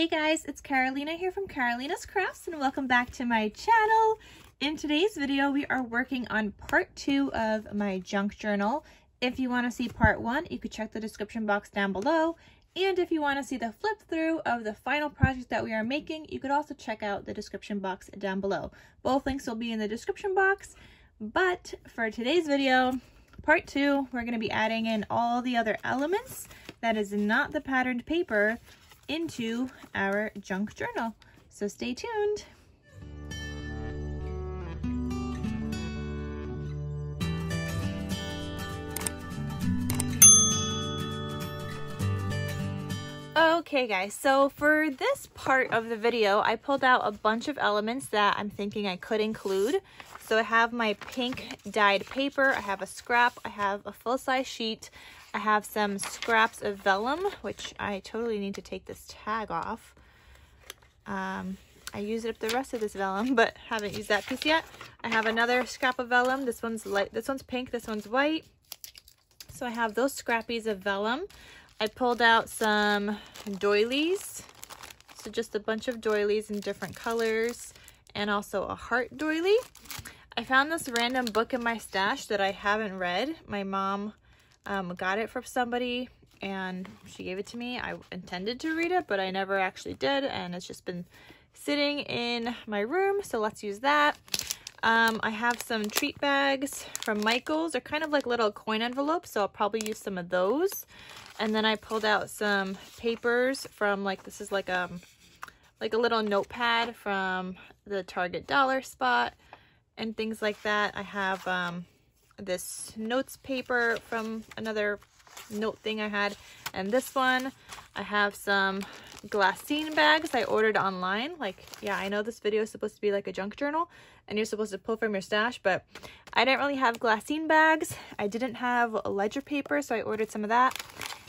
Hey guys, it's Karolina here from Karolina's Krafts and welcome back to my channel. In today's video, we are working on part two of my junk journal. If you want to see part one, you could check the description box down below. And if you want to see the flip through of the final project that we are making, you could also check out the description box down below. Both links will be in the description box. But for today's video, part two, we're going to be adding in all the other elements that is not the patterned paper into our junk journal. So stay tuned. Okay guys, so for this part of the video, I pulled out a bunch of elements that I'm thinking I could include. So I have my pink dyed paper, I have a scrap, I have a full-size sheet, I have some scraps of vellum, which I totally need to take this tag off. Um, I used up the rest of this vellum, but haven't used that piece yet. I have another scrap of vellum. This one's light. This one's pink. This one's white. So I have those scrappies of vellum. I pulled out some doilies. So just a bunch of doilies in different colors and also a heart doily. I found this random book in my stash that I haven't read. My mom um, got it from somebody and she gave it to me. I intended to read it, but I never actually did. And it's just been sitting in my room. So let's use that. Um, I have some treat bags from Michaels. They're kind of like little coin envelopes. So I'll probably use some of those. And then I pulled out some papers from like, this is like a, um, like a little notepad from the Target dollar spot and things like that. I have um, this notes paper from another note thing I had. And this one, I have some glassine bags I ordered online. Like, yeah, I know this video is supposed to be like a junk journal and you're supposed to pull from your stash, but I didn't really have glassine bags. I didn't have ledger paper, so I ordered some of that.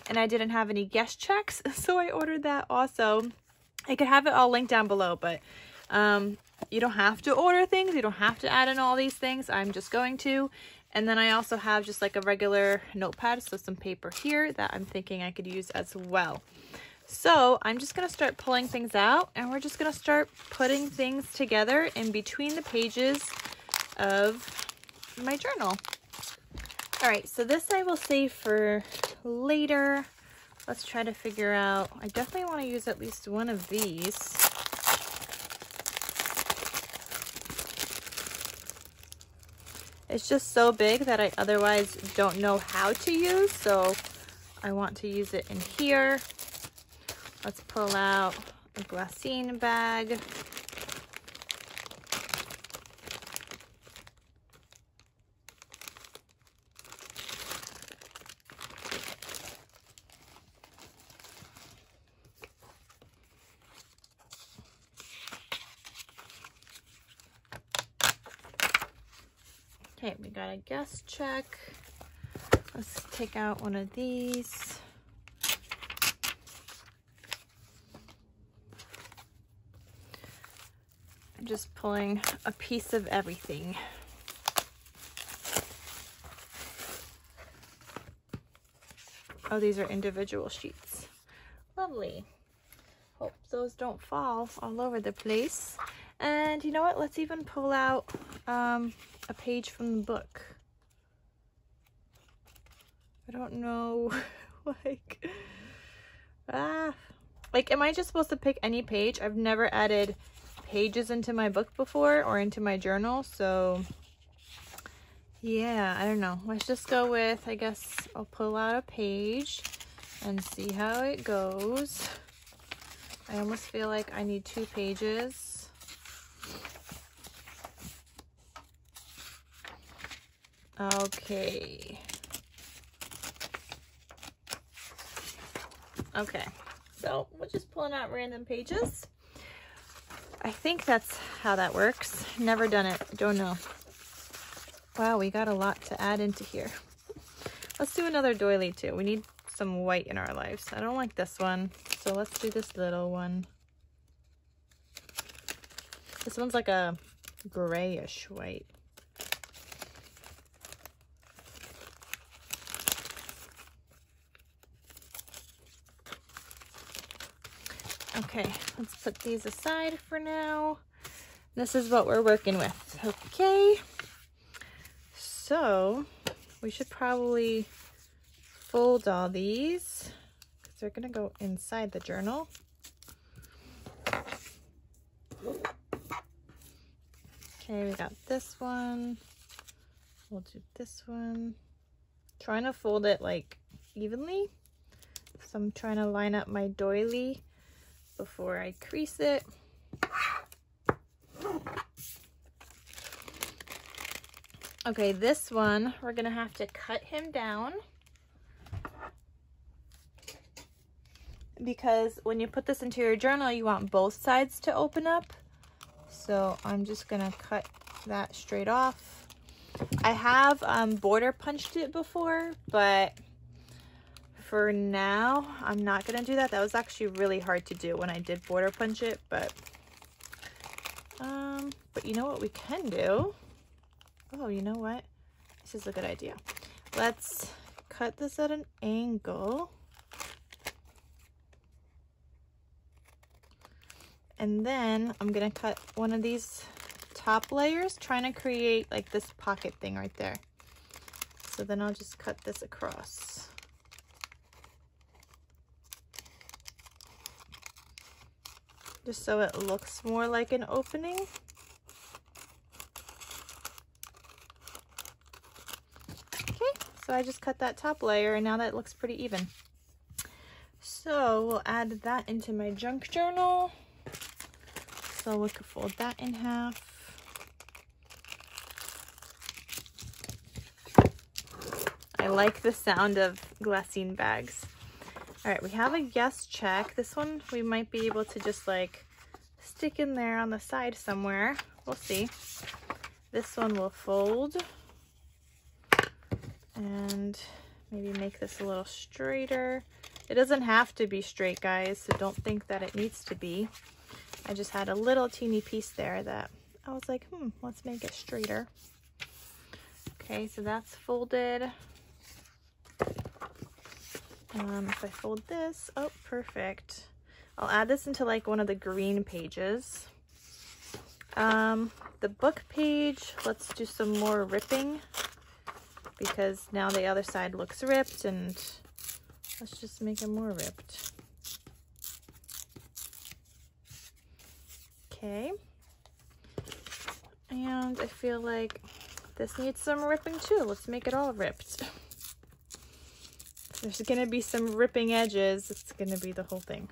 And I didn't have any guest checks, so I ordered that also. I could have it all linked down below, but um, you don't have to order things. You don't have to add in all these things. I'm just going to. And then I also have just like a regular notepad, so some paper here that I'm thinking I could use as well. So I'm just going to start pulling things out and we're just going to start putting things together in between the pages of my journal. All right, so this I will save for later. Let's try to figure out, I definitely want to use at least one of these. It's just so big that I otherwise don't know how to use, so I want to use it in here. Let's pull out a glassine bag. Okay, we got a guest check. Let's take out one of these. I'm just pulling a piece of everything. Oh, these are individual sheets. Lovely. Hope those don't fall all over the place. And you know what? Let's even pull out um, a page from the book. I don't know, like, ah, like, am I just supposed to pick any page? I've never added pages into my book before or into my journal, so yeah, I don't know. Let's just go with, I guess I'll pull out a page and see how it goes. I almost feel like I need two pages. Okay. Okay, so we're just pulling out random pages. I think that's how that works. Never done it, don't know. Wow, we got a lot to add into here. Let's do another doily too. We need some white in our lives. I don't like this one, so let's do this little one. This one's like a grayish white. Okay, let's put these aside for now. This is what we're working with. Okay. So we should probably fold all these because they're going to go inside the journal. Okay, we got this one. We'll do this one. Trying to fold it like evenly. So I'm trying to line up my doily before I crease it. Okay, this one, we're gonna have to cut him down because when you put this into your journal, you want both sides to open up. So I'm just gonna cut that straight off. I have um, border punched it before, but for now, I'm not gonna do that. That was actually really hard to do when I did border punch it, but um, but you know what we can do? Oh, you know what? This is a good idea. Let's cut this at an angle. And then I'm gonna cut one of these top layers, trying to create like this pocket thing right there. So then I'll just cut this across. Just so it looks more like an opening. Okay, so I just cut that top layer and now that looks pretty even. So we'll add that into my junk journal. So we could fold that in half. I like the sound of glassine bags. All right, we have a guest check. This one we might be able to just like stick in there on the side somewhere. We'll see. This one will fold and maybe make this a little straighter. It doesn't have to be straight, guys, so don't think that it needs to be. I just had a little teeny piece there that I was like, hmm, let's make it straighter. Okay, so that's folded. Um, if I fold this, oh, perfect. I'll add this into like one of the green pages. Um, the book page, let's do some more ripping because now the other side looks ripped and let's just make it more ripped. Okay. And I feel like this needs some ripping too. Let's make it all ripped. There's gonna be some ripping edges. It's gonna be the whole thing.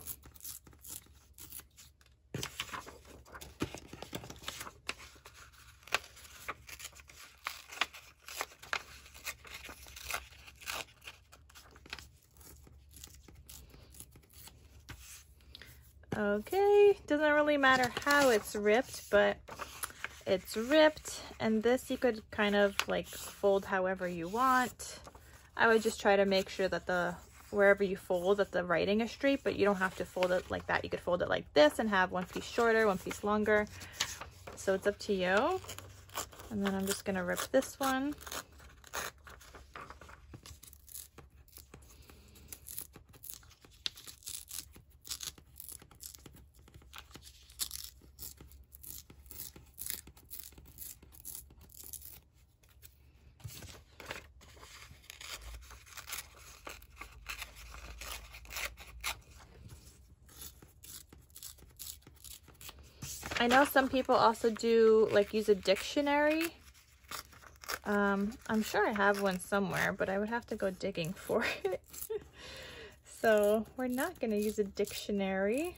Okay, doesn't really matter how it's ripped, but it's ripped. And this you could kind of like fold however you want. I would just try to make sure that the wherever you fold that the writing is straight, but you don't have to fold it like that. You could fold it like this and have one piece shorter, one piece longer. So it's up to you. And then I'm just gonna rip this one. Know some people also do like use a dictionary. Um, I'm sure I have one somewhere, but I would have to go digging for it. so we're not going to use a dictionary.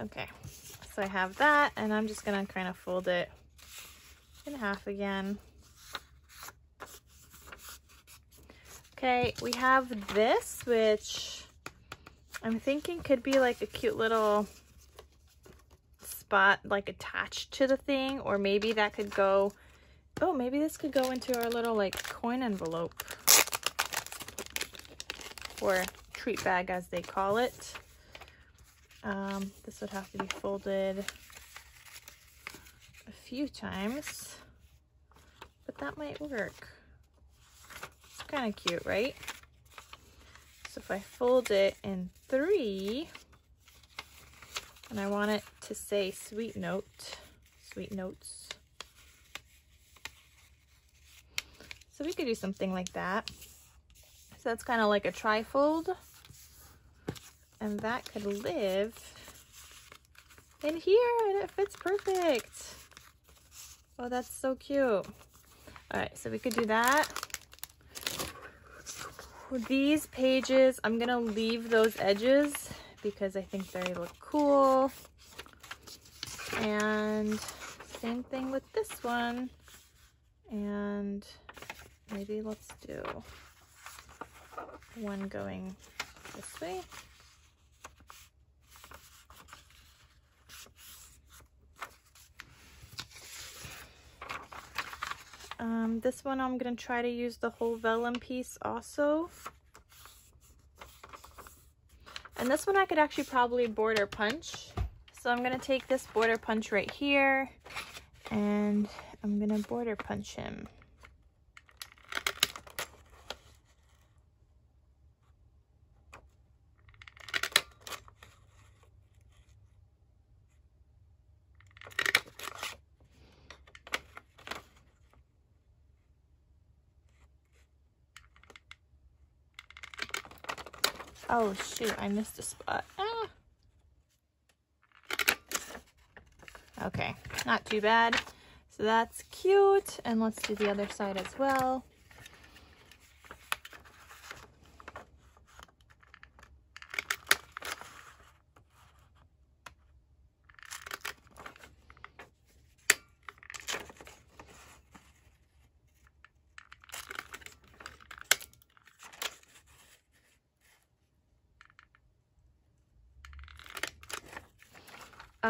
Okay, so I have that and I'm just going to kind of fold it in half again. Okay, we have this, which I'm thinking could be like a cute little spot like attached to the thing or maybe that could go oh maybe this could go into our little like coin envelope. Or treat bag as they call it. Um, this would have to be folded a few times but that might work. It's kind of cute right if I fold it in three, and I want it to say sweet note, sweet notes. So we could do something like that. So that's kind of like a trifold. And that could live in here and it fits perfect. Oh, that's so cute. All right, so we could do that. These pages, I'm gonna leave those edges because I think they look cool. And same thing with this one. And maybe let's do one going this way. Um, this one I'm going to try to use the whole vellum piece also. And this one I could actually probably border punch. So I'm going to take this border punch right here and I'm going to border punch him. Oh shoot, I missed a spot. Ah. Okay, not too bad. So that's cute. And let's do the other side as well.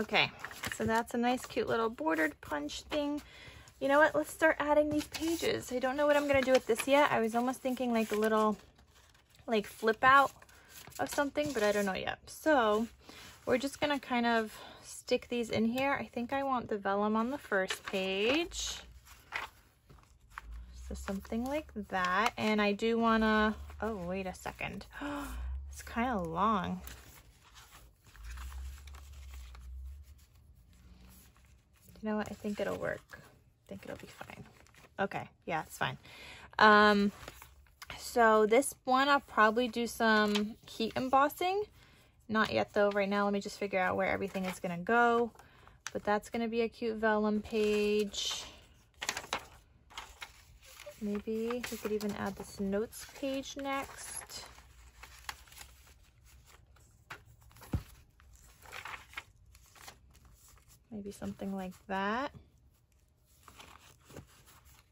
Okay, so that's a nice cute little bordered punch thing. You know what, let's start adding these pages. I don't know what I'm gonna do with this yet. I was almost thinking like a little like flip out of something, but I don't know yet. So we're just gonna kind of stick these in here. I think I want the vellum on the first page. So something like that. And I do wanna, oh, wait a second. it's kind of long. You know what? I think it'll work. I think it'll be fine. Okay. Yeah, it's fine. Um, so this one, I'll probably do some heat embossing. Not yet though. Right now, let me just figure out where everything is going to go. But that's going to be a cute vellum page. Maybe we could even add this notes page next. Maybe something like that.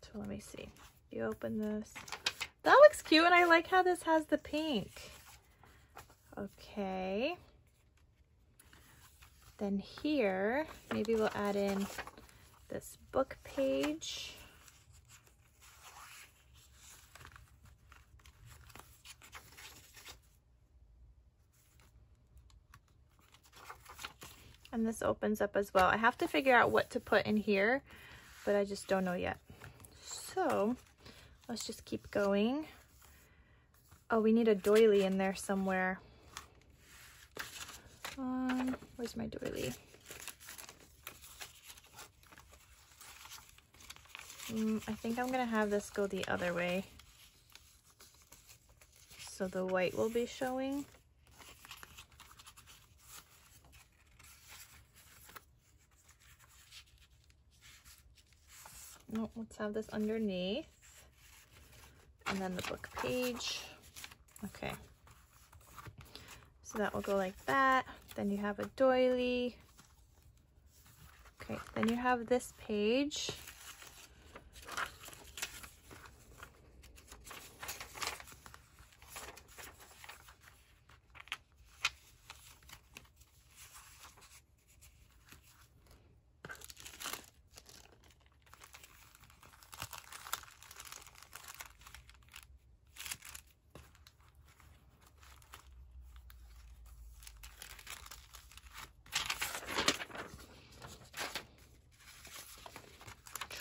So let me see. You open this. That looks cute and I like how this has the pink. Okay. Then here, maybe we'll add in this book page. And this opens up as well. I have to figure out what to put in here, but I just don't know yet. So let's just keep going. Oh, we need a doily in there somewhere. Um, where's my doily? Mm, I think I'm gonna have this go the other way. So the white will be showing. No, let's have this underneath. And then the book page. Okay. So that will go like that. Then you have a doily. Okay, then you have this page.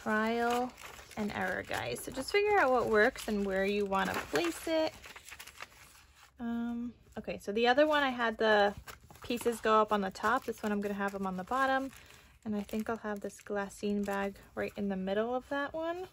trial and guys. So just figure out what works and where you want to place it. Um, Okay, so the other one I had the pieces go up on the top. This one I'm going to have them on the bottom. And I think I'll have this glassine bag right in the middle of that one.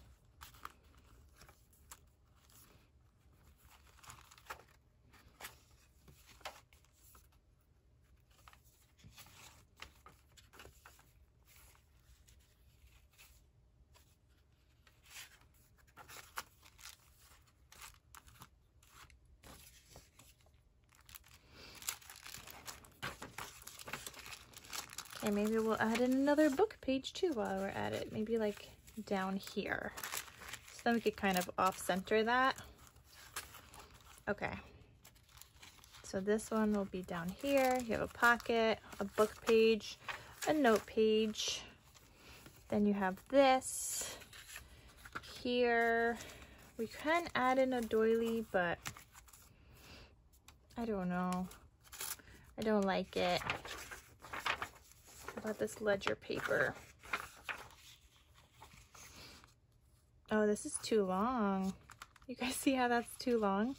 And maybe we'll add in another book page too while we're at it. Maybe like down here. So then we could kind of off center that. Okay. So this one will be down here. You have a pocket, a book page, a note page. Then you have this here. We can add in a doily, but I don't know. I don't like it about this ledger paper? Oh, this is too long. You guys see how that's too long?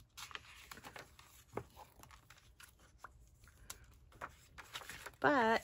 But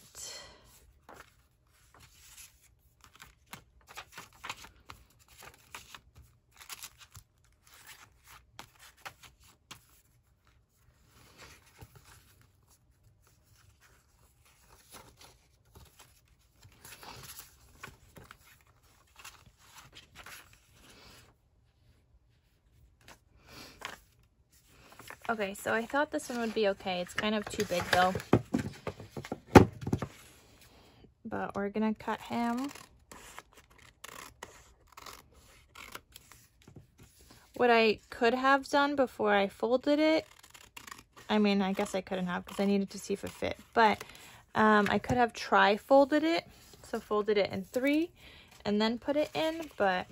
Okay, so I thought this one would be okay. It's kind of too big though. But we're gonna cut him. What I could have done before I folded it, I mean, I guess I couldn't have because I needed to see if it fit, but um, I could have tri-folded it. So folded it in three and then put it in, but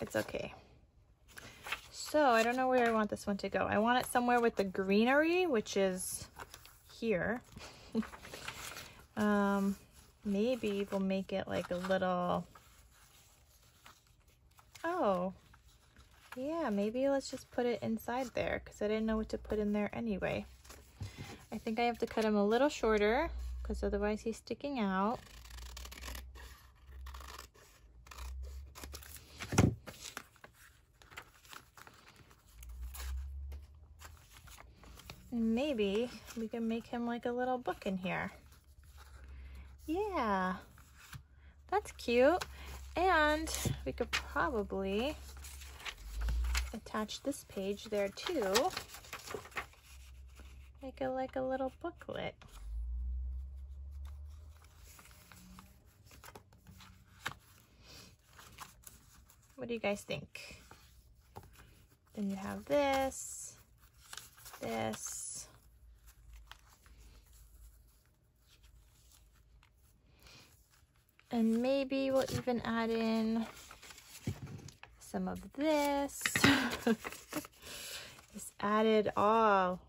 it's okay. So I don't know where I want this one to go. I want it somewhere with the greenery, which is here. um, maybe we'll make it like a little, oh, yeah, maybe let's just put it inside there because I didn't know what to put in there anyway. I think I have to cut him a little shorter because otherwise he's sticking out. Maybe we can make him like a little book in here. Yeah, that's cute. And we could probably attach this page there too. Make it like a little booklet. What do you guys think? Then you have this, this, And maybe we'll even add in some of this. Just add it all.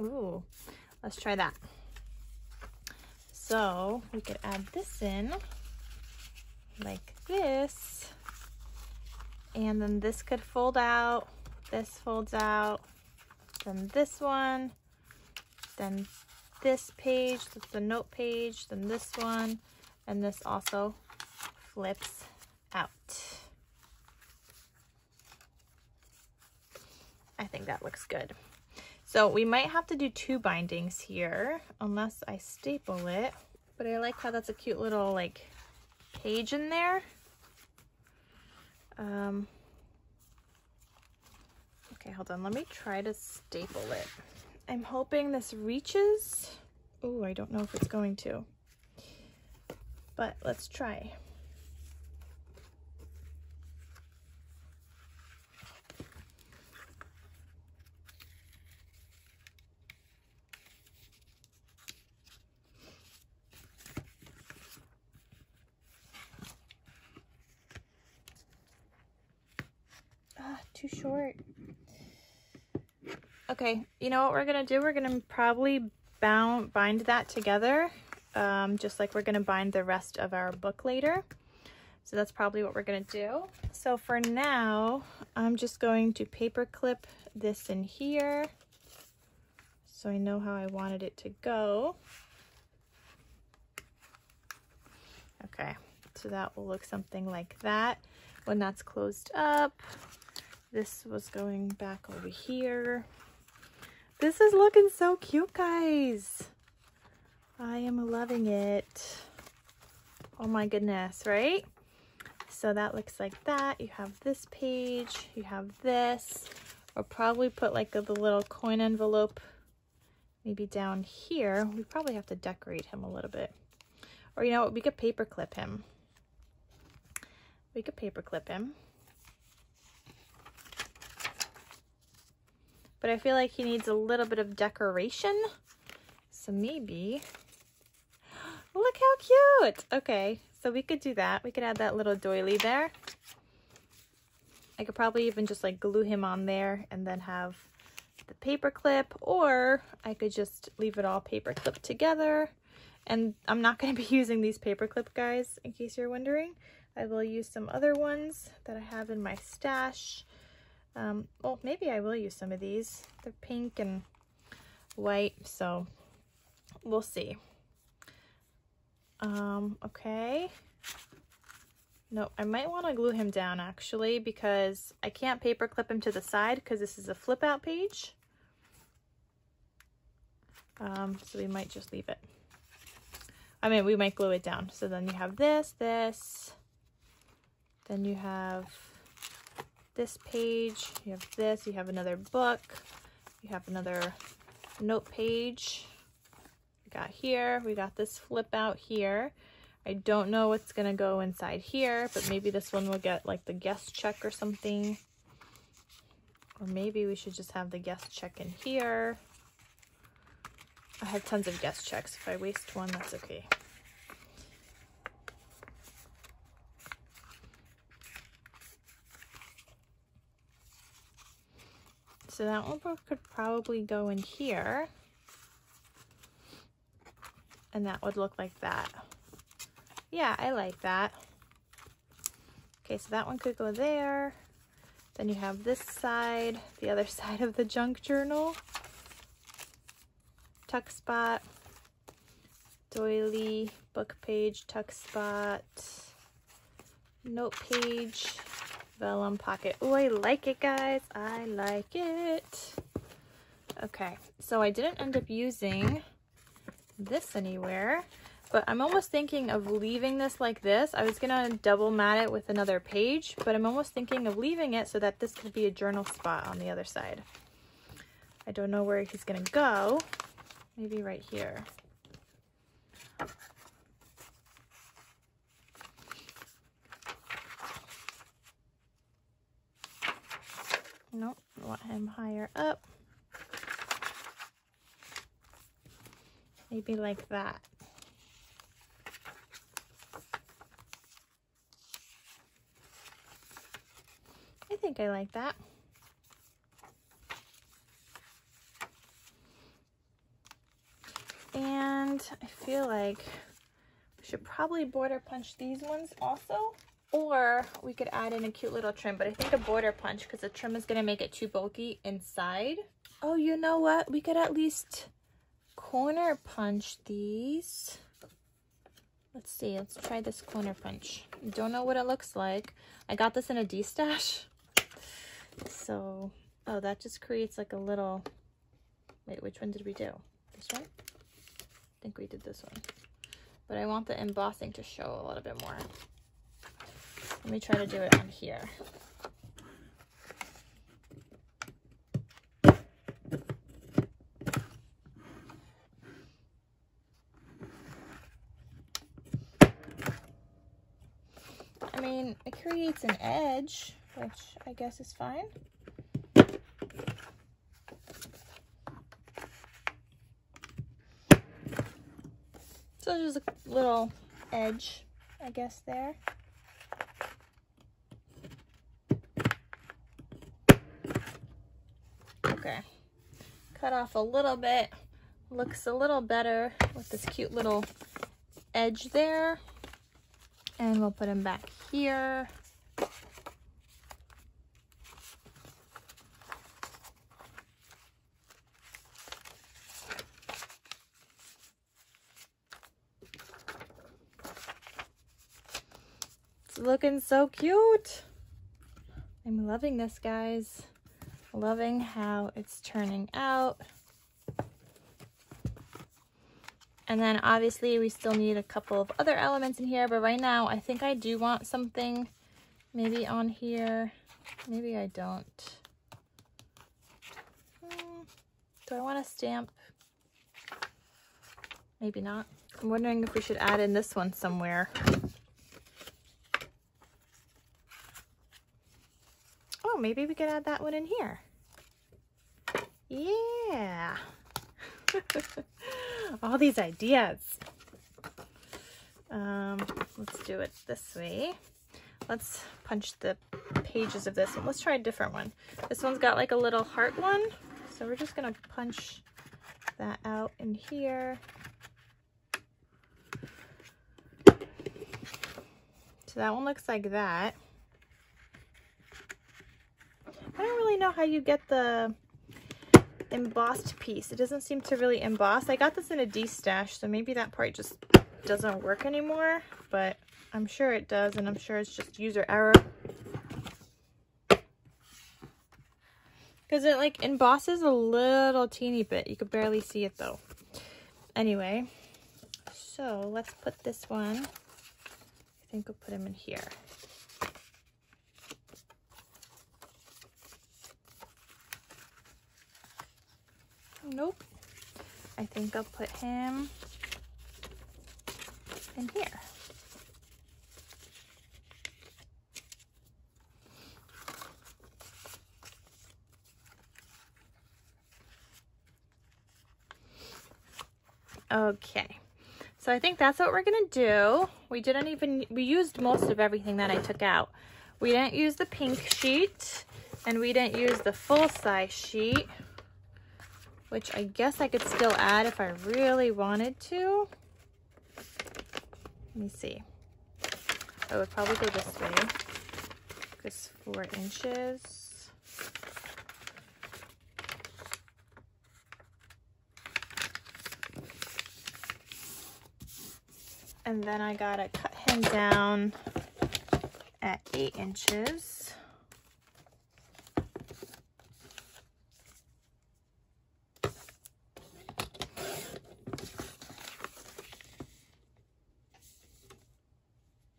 Ooh, let's try that. So we could add this in like this. And then this could fold out this folds out, then this one, then this page, that's the note page, then this one, and this also flips out. I think that looks good. So we might have to do two bindings here unless I staple it. But I like how that's a cute little like page in there. Um, Okay, hold on. Let me try to staple it. I'm hoping this reaches. Oh, I don't know if it's going to. But let's try. Ah, too short. Okay, you know what we're gonna do? We're gonna probably bound, bind that together um, just like we're gonna bind the rest of our book later. So that's probably what we're gonna do. So for now, I'm just going to paper clip this in here so I know how I wanted it to go. Okay, so that will look something like that when that's closed up. This was going back over here. This is looking so cute, guys. I am loving it. Oh my goodness, right? So that looks like that. You have this page, you have this. We'll probably put like a, the little coin envelope maybe down here. We probably have to decorate him a little bit. Or you know what, we could paper clip him. We could paper clip him. But I feel like he needs a little bit of decoration. So maybe, look how cute. Okay, so we could do that. We could add that little doily there. I could probably even just like glue him on there and then have the paper clip or I could just leave it all paper clipped together. And I'm not going to be using these paper clip guys in case you're wondering. I will use some other ones that I have in my stash. Um, well, maybe I will use some of these. They're pink and white, so we'll see. Um, okay. No, I might want to glue him down actually because I can't paper clip him to the side because this is a flip out page. Um, so we might just leave it. I mean, we might glue it down. So then you have this, this, then you have this page, you have this, you have another book, you have another note page. We got here, we got this flip out here. I don't know what's gonna go inside here, but maybe this one will get like the guest check or something. Or maybe we should just have the guest check in here. I have tons of guest checks. If I waste one, that's okay. So that one could probably go in here. And that would look like that. Yeah, I like that. Okay, so that one could go there. Then you have this side, the other side of the junk journal tuck spot, doily, book page, tuck spot, note page, vellum pocket. Oh, I like it, guys. I like it. Okay, so I didn't end up using this anywhere, but I'm almost thinking of leaving this like this. I was gonna double mat it with another page, but I'm almost thinking of leaving it so that this could be a journal spot on the other side. I don't know where he's gonna go, Maybe right here. Nope, want him higher up. Maybe like that. I think I like that. And I feel like we should probably border punch these ones also. Or we could add in a cute little trim, but I think a border punch because the trim is going to make it too bulky inside. Oh, you know what? We could at least corner punch these. Let's see. Let's try this corner punch. Don't know what it looks like. I got this in a D-stash. So, oh, that just creates like a little... Wait, which one did we do? This one? I think we did this one. But I want the embossing to show a little bit more. Let me try to do it on here. I mean, it creates an edge, which I guess is fine. So there's a little edge, I guess, there. Okay. Cut off a little bit. Looks a little better with this cute little edge there. And we'll put them back here. It's looking so cute. I'm loving this, guys. Loving how it's turning out. And then obviously we still need a couple of other elements in here, but right now I think I do want something maybe on here. Maybe I don't. Hmm. Do I want a stamp? Maybe not. I'm wondering if we should add in this one somewhere. Maybe we could add that one in here. Yeah. All these ideas. Um, let's do it this way. Let's punch the pages of this one. Let's try a different one. This one's got like a little heart one. So we're just going to punch that out in here. So that one looks like that. I don't really know how you get the embossed piece. It doesn't seem to really emboss. I got this in a D-stash, so maybe that part just doesn't work anymore, but I'm sure it does, and I'm sure it's just user error. Because it like embosses a little teeny bit. You could barely see it though. Anyway, so let's put this one, I think we'll put him in here. Nope. I think I'll put him in here. Okay, so I think that's what we're gonna do. We didn't even, we used most of everything that I took out. We didn't use the pink sheet and we didn't use the full size sheet which I guess I could still add if I really wanted to. Let me see. I would probably go this way. This four inches. And then I gotta cut him down at eight inches.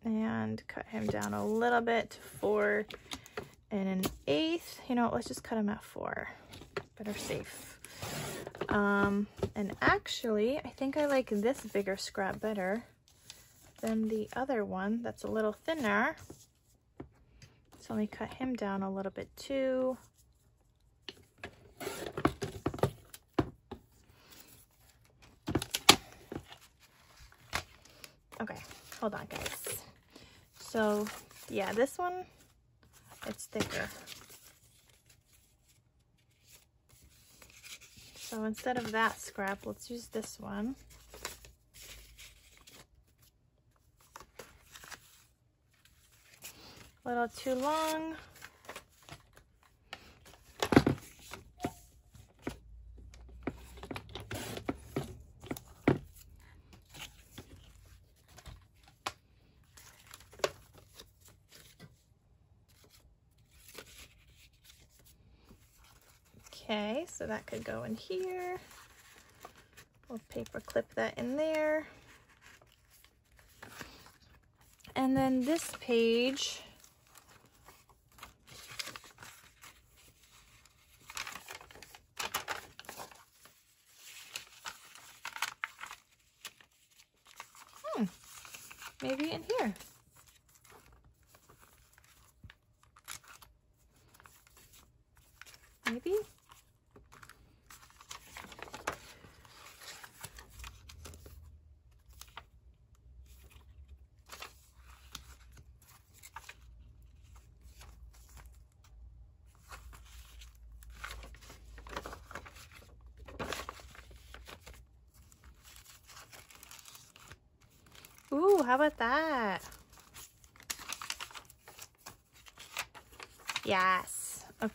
and cut him down a little bit to four and an eighth. You know, let's just cut him at four. Better safe. Um, and actually, I think I like this bigger scrap better than the other one that's a little thinner. So let me cut him down a little bit too. Okay, hold on guys. So yeah, this one, it's thicker. So instead of that scrap, let's use this one. A little too long. Okay, so that could go in here. We'll paper clip that in there. And then this page, hmm, maybe in here.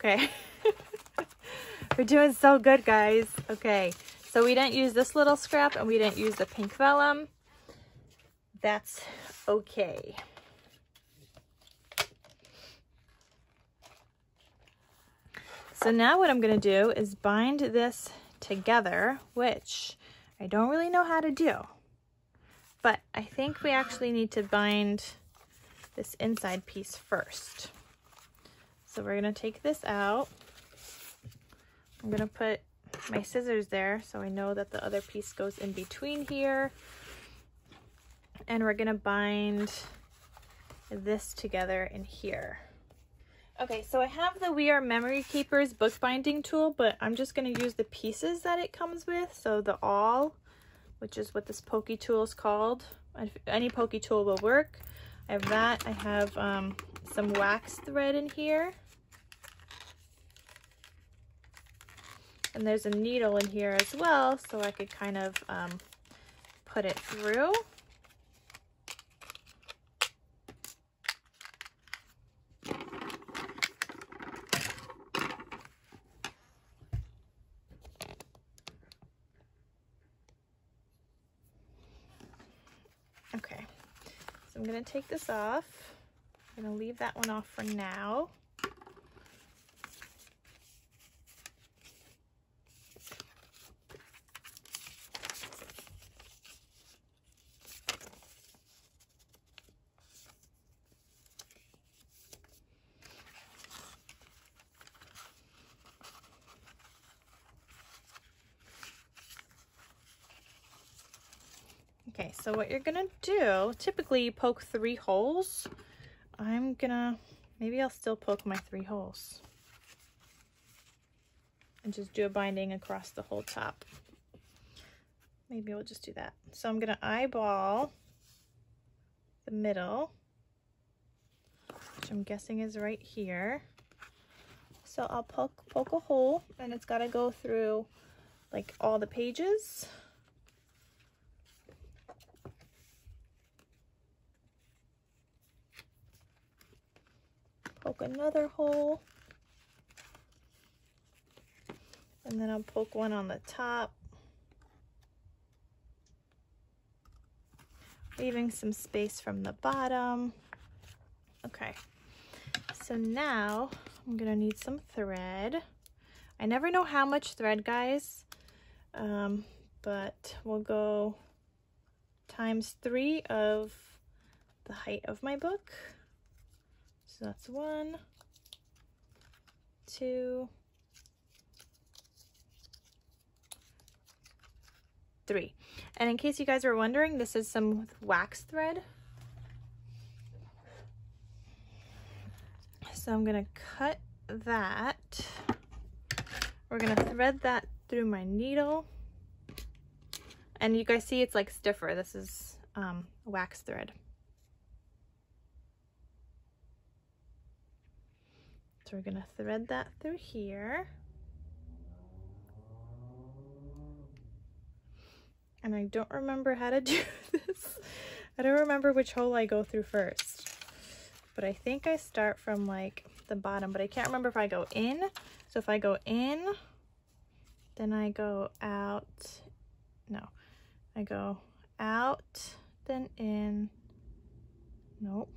Okay. We're doing so good, guys. Okay. So we didn't use this little scrap and we didn't use the pink vellum. That's okay. So now what I'm going to do is bind this together, which I don't really know how to do. But I think we actually need to bind this inside piece first. So we're going to take this out. I'm going to put my scissors there so I know that the other piece goes in between here. And we're going to bind this together in here. Okay, so I have the We Are Memory Keepers bookbinding tool, but I'm just going to use the pieces that it comes with. So the awl, which is what this pokey tool is called. Any pokey tool will work. I have that. I have um, some wax thread in here. And there's a needle in here as well, so I could kind of um, put it through. Okay, so I'm going to take this off. I'm going to leave that one off for now. Okay, so what you're gonna do, typically you poke three holes. I'm gonna, maybe I'll still poke my three holes. And just do a binding across the whole top. Maybe we'll just do that. So I'm gonna eyeball the middle, which I'm guessing is right here. So I'll poke, poke a hole and it's gotta go through like all the pages. Poke another hole. And then I'll poke one on the top. Leaving some space from the bottom. Okay, so now I'm gonna need some thread. I never know how much thread, guys, um, but we'll go times three of the height of my book. So that's one, two, three. And in case you guys were wondering, this is some wax thread. So I'm gonna cut that. We're gonna thread that through my needle. And you guys see it's like stiffer. This is um, wax thread. So we're gonna thread that through here. And I don't remember how to do this. I don't remember which hole I go through first. But I think I start from like the bottom, but I can't remember if I go in. So if I go in, then I go out. No, I go out, then in. Nope.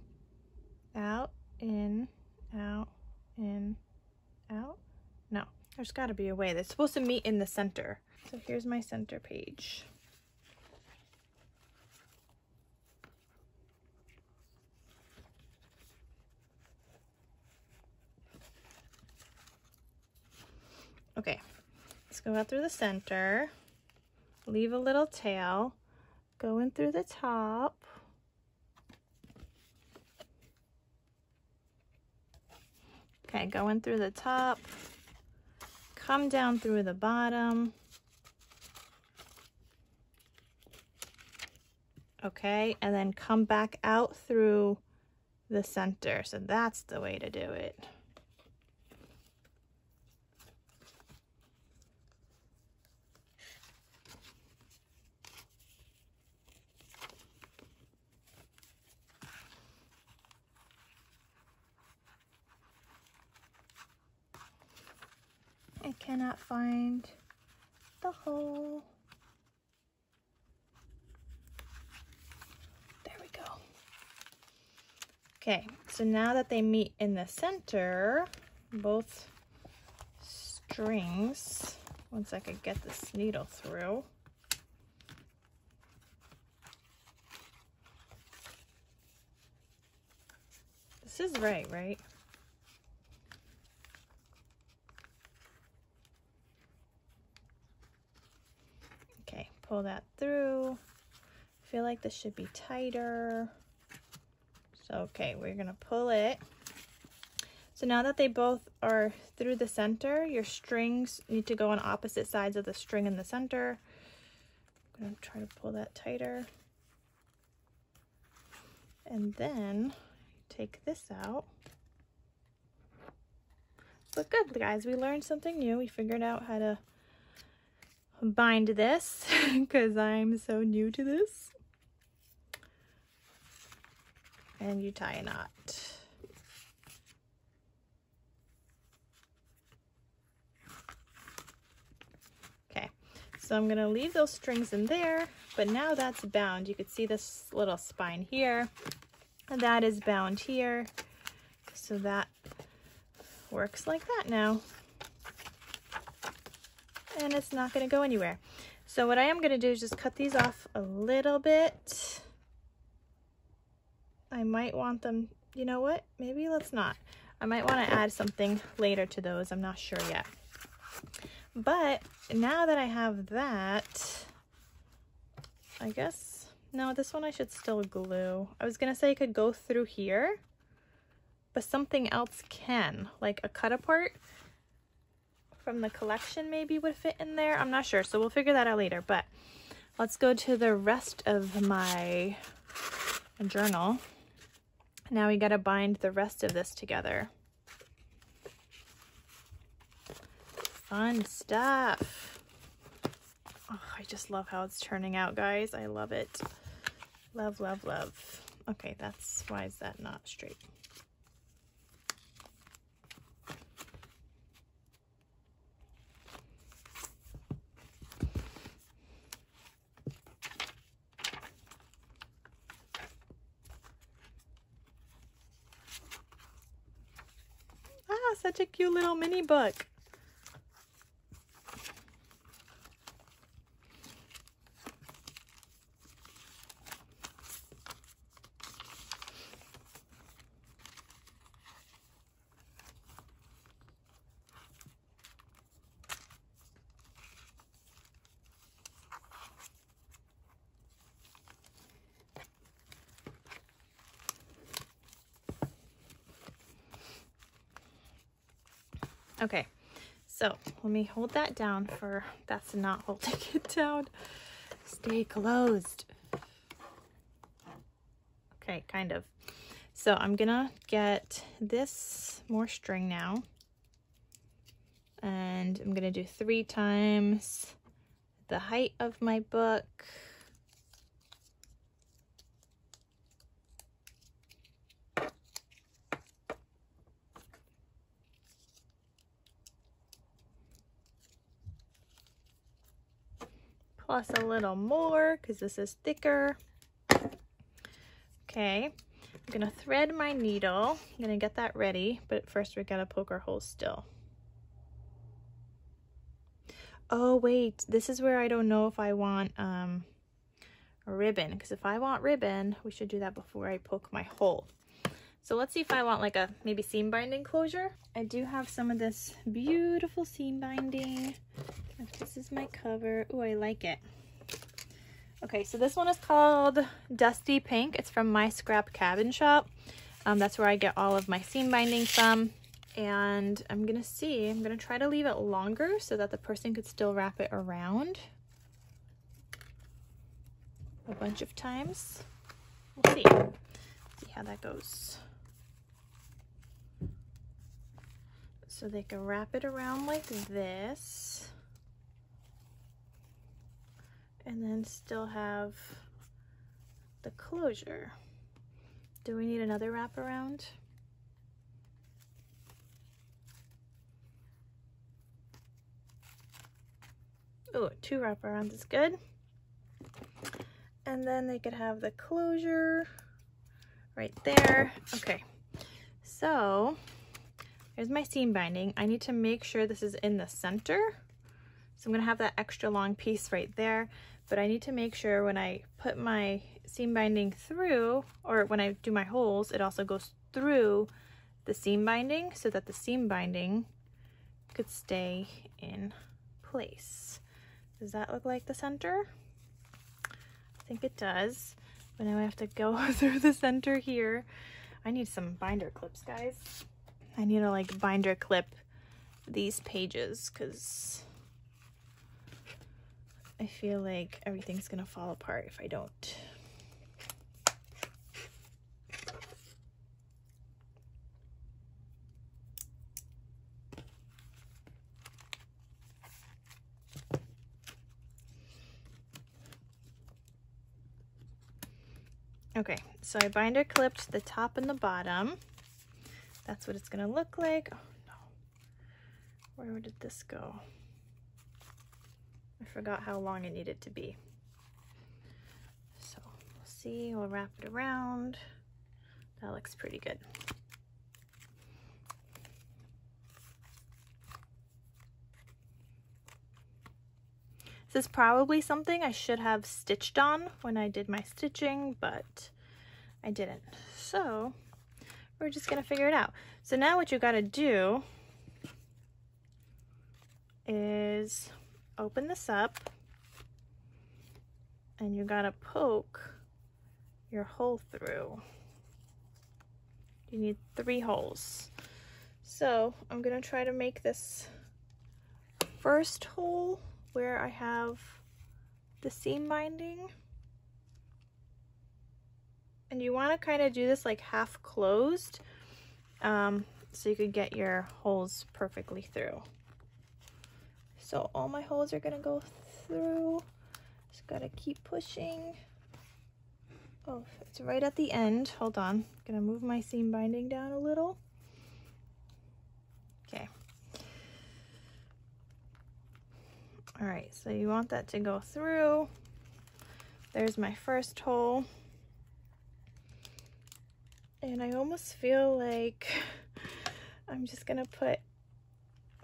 Out, in, out, in, out. No, there's got to be a way. They're supposed to meet in the center. So here's my center page. Okay, let's go out through the center, leave a little tail, go in through the top, Okay, going through the top, come down through the bottom. Okay, and then come back out through the center. So that's the way to do it. I cannot find the hole. There we go. Okay, so now that they meet in the center, both strings, once I could get this needle through, This is right, right? Okay, pull that through. I feel like this should be tighter. So, okay, we're gonna pull it. So now that they both are through the center, your strings need to go on opposite sides of the string in the center. I'm gonna try to pull that tighter. And then take this out. But good, guys, we learned something new. We figured out how to bind this because I'm so new to this. And you tie a knot. Okay, so I'm gonna leave those strings in there, but now that's bound. You could see this little spine here. And that is bound here. So that works like that now. And it's not gonna go anywhere. So what I am gonna do is just cut these off a little bit. I might want them, you know what? Maybe let's not. I might wanna add something later to those. I'm not sure yet. But now that I have that, I guess no, this one I should still glue. I was gonna say I could go through here, but something else can, like a cut apart from the collection maybe would fit in there. I'm not sure, so we'll figure that out later, but let's go to the rest of my journal. Now we gotta bind the rest of this together. Fun stuff. Oh, I just love how it's turning out, guys. I love it. Love, love, love. Okay, that's why is that not straight? Ah, such a cute little mini book. Okay, so let me hold that down for, that's not holding it down. Stay closed. Okay, kind of. So I'm gonna get this more string now. And I'm gonna do three times the height of my book. Plus a little more because this is thicker. Okay, I'm gonna thread my needle. I'm gonna get that ready, but first we gotta poke our holes still. Oh wait, this is where I don't know if I want um, ribbon because if I want ribbon, we should do that before I poke my hole. So let's see if I want like a maybe seam binding closure. I do have some of this beautiful seam binding. This is my cover. Oh, I like it. Okay, so this one is called Dusty Pink. It's from My Scrap Cabin Shop. Um, that's where I get all of my seam binding from. And I'm gonna see, I'm gonna try to leave it longer so that the person could still wrap it around a bunch of times. We'll see, see how that goes. So they can wrap it around like this. And then still have the closure. Do we need another wraparound? Oh, two wraparounds is good. And then they could have the closure right there. Okay, so here's my seam binding. I need to make sure this is in the center. So I'm gonna have that extra long piece right there, but I need to make sure when I put my seam binding through, or when I do my holes, it also goes through the seam binding so that the seam binding could stay in place. Does that look like the center? I think it does. But now I have to go through the center here. I need some binder clips, guys. I need to like binder clip these pages because I feel like everything's gonna fall apart if I don't. Okay, so I binder clipped the top and the bottom. That's what it's gonna look like. Oh no, where did this go? Forgot how long it needed to be. So we'll see, we'll wrap it around. That looks pretty good. This is probably something I should have stitched on when I did my stitching, but I didn't. So we're just gonna figure it out. So now what you gotta do is open this up and you gotta poke your hole through. You need three holes. So I'm gonna try to make this first hole where I have the seam binding. And you want to kind of do this like half closed um, so you could get your holes perfectly through. So all my holes are to go through. Just got to keep pushing. Oh, it's right at the end. Hold on. Gonna move my seam binding down a little. Okay. All right, so you want that to go through. There's my first hole. And I almost feel like I'm just gonna put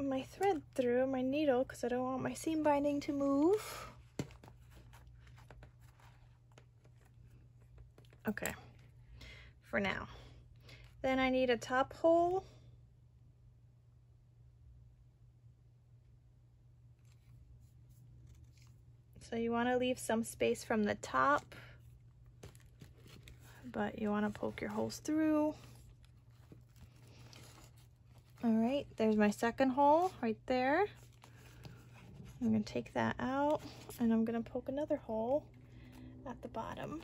my thread through my needle because I don't want my seam binding to move. Okay, for now. Then I need a top hole So you want to leave some space from the top, but you want to poke your holes through. All right, there's my second hole right there. I'm gonna take that out and I'm gonna poke another hole at the bottom.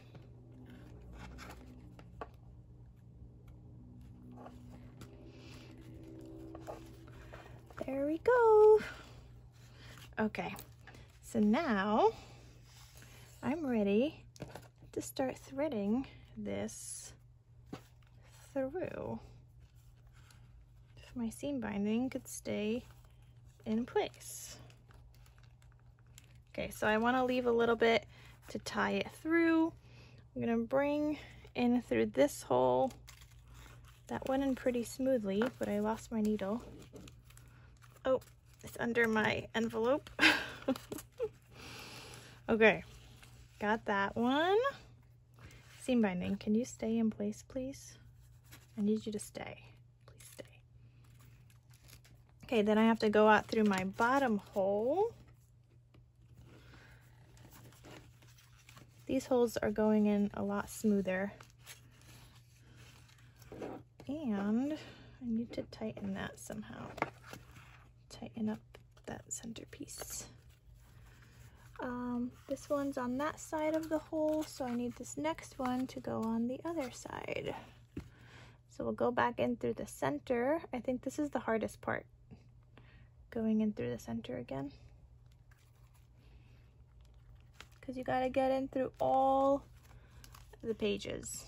There we go. Okay, so now I'm ready to start threading this through. My seam binding could stay in place. Okay, so I want to leave a little bit to tie it through. I'm going to bring in through this hole. That went in pretty smoothly, but I lost my needle. Oh, it's under my envelope. Okay, got that one. Seam binding, can you stay in place, please? I need you to stay. Okay, then I have to go out through my bottom hole. These holes are going in a lot smoother. And I need to tighten that somehow. Tighten up that centerpiece. Um, this one's on that side of the hole, so I need this next one to go on the other side. So we'll go back in through the center. I think this is the hardest part, going in through the center again. Because you got to get in through all the pages.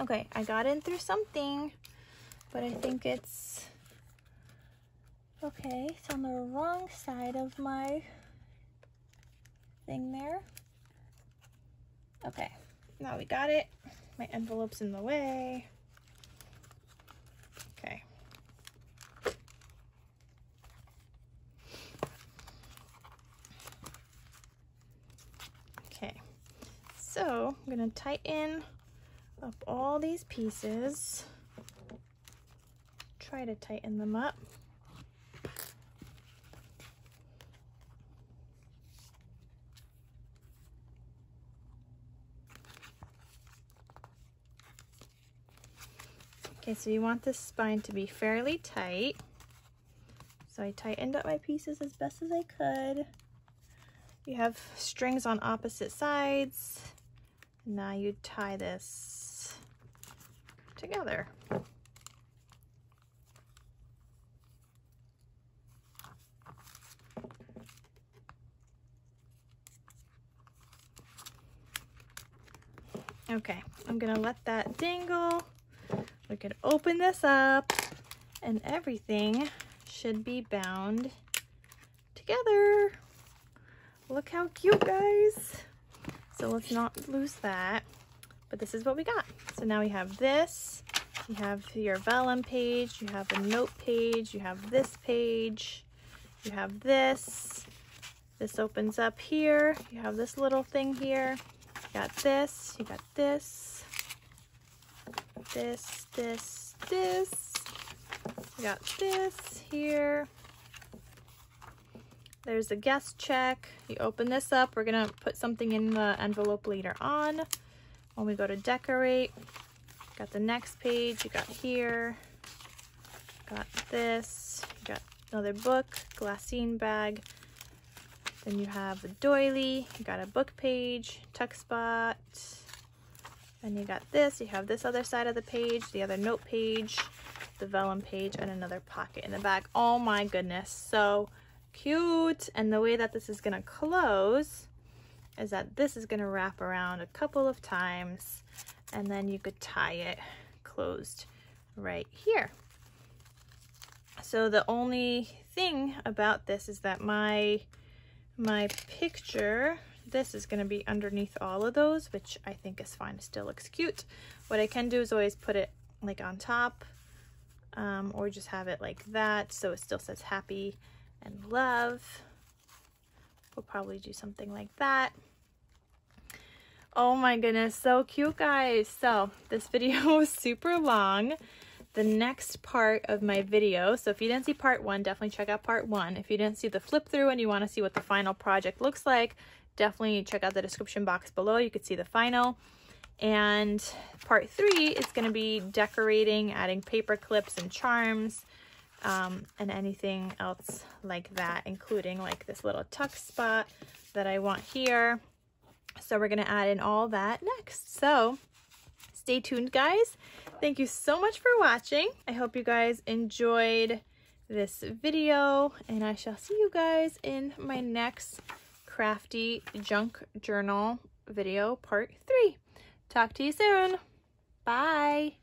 Okay, I got in through something, but I think it's, okay, it's on the wrong side of my thing there. Okay, now we got it. My envelope's in the way. Okay. Okay, so I'm gonna tighten up all these pieces. Try to tighten them up. Okay, so you want this spine to be fairly tight. So I tightened up my pieces as best as I could. You have strings on opposite sides. Now you tie this together. Okay, I'm gonna let that dangle. We could open this up and everything should be bound together. Look how cute, guys. So let's not lose that. But this is what we got. So now we have this. You have your vellum page. You have a note page. You have this page. You have this. This opens up here. You have this little thing here. You got this. You got this. This, this, this. Got this here. There's a guest check. You open this up. We're going to put something in the envelope later on. When we go to decorate, got the next page. You got here. Got this. You got another book, glassine bag. Then you have a doily. You got a book page, tuck spot. Then you got this. You have this other side of the page, the other note page, the vellum page, and another pocket in the back. Oh my goodness. So cute. And the way that this is to close is that this is to wrap around a couple of times and then you could tie it closed right here. So the only thing about this is that my my picture, this is going to be underneath all of those, which I think is fine. It still looks cute. What I can do is always put it like on top um, or just have it like that so it still says happy and love. We'll probably do something like that. Oh my goodness, so cute guys. So this video was super long. The next part of my video, so if you didn't see part one, definitely check out part one. If you didn't see the flip through and you want to see what the final project looks like, definitely check out the description box below. You could see the final. And part three is going to be decorating, adding paper clips and charms, um, and anything else like that, including like this little tuck spot that I want here. So we're going to add in all that next. So stay tuned, guys. Thank you so much for watching. I hope you guys enjoyed this video, and I shall see you guys in my next crafty junk journal video part three. Talk to you soon. Bye.